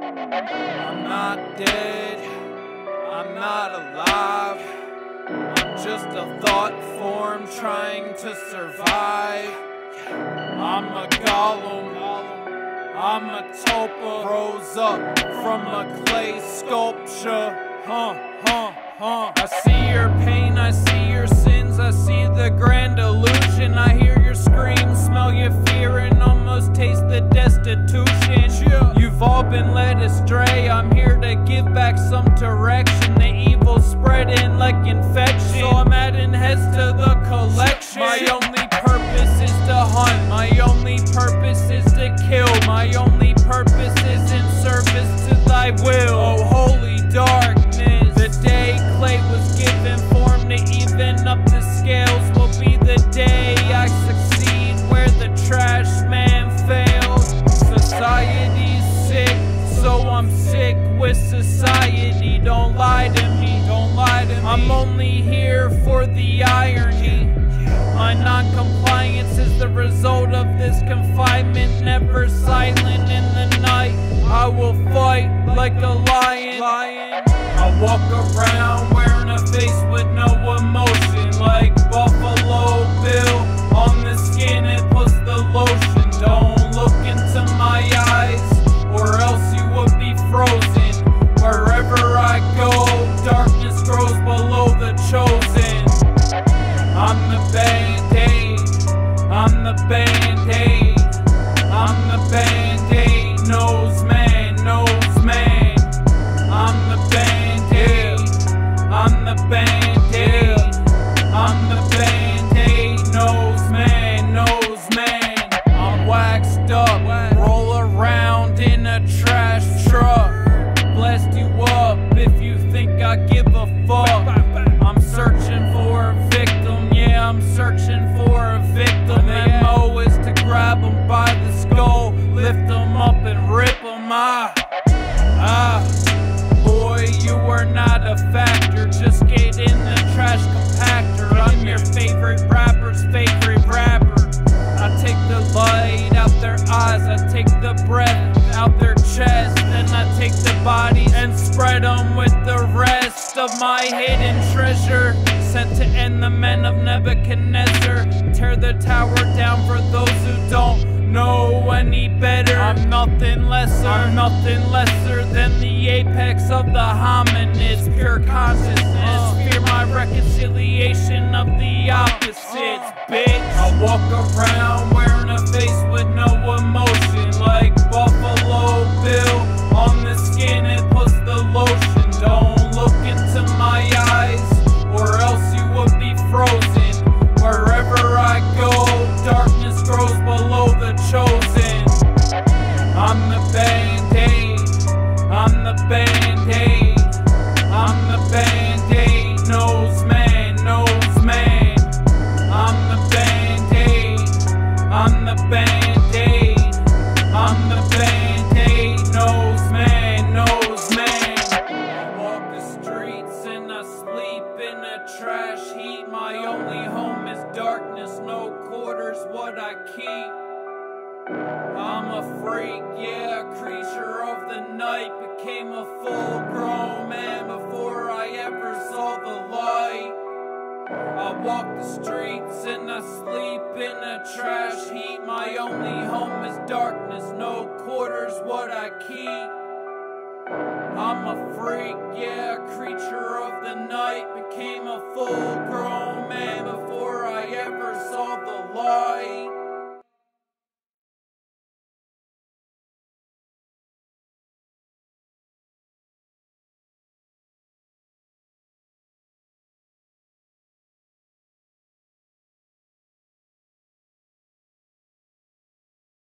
I'm not dead, I'm not alive. I'm just a thought form trying to survive. I'm a golem, I'm a tulpa, rose up from a clay sculpture. Huh, huh, huh. I see your pain, I see your sins, I see the grand illusion. I hear your screams, smell your fear, and almost taste the destitution. You've all been led astray. I'm here to give back some direction. The evil spreading like infection. So I'm adding heads to the collection. My only purpose is to hunt. My only purpose is to kill. My only purpose is in service to thy will. I'm sick with society. Don't lie to me, don't lie to me. I'm only here for the irony. My non-compliance is the result of this confinement, never silent in the night. I will fight like a lion. I'm the band aid. I'm the band aid. I'm the band rip. Ah, boy, you are not a factor. Just get in the trash compactor. I'm your favorite rapper's favorite rapper. I take the light out their eyes, I take the breath out their chest, then I take the bodies and spread them with the rest of my hidden treasure. Sent to end the men of Nebuchadnezzar, tear the tower down for those who don't any better. I'm nothing lesser, I'm nothing lesser than the apex of the hominids, pure consciousness. Uh. Fear my reconciliation of the opposites, uh. bitch. I walk around wearing a face with no what I keep. I'm a freak, yeah, creature of the night. Became a full grown man before I ever saw the light. I walk the streets and I sleep in a trash heap. My only home is darkness, no quarters, what I keep. I'm a freak, yeah, a creature of the night. Became a full grown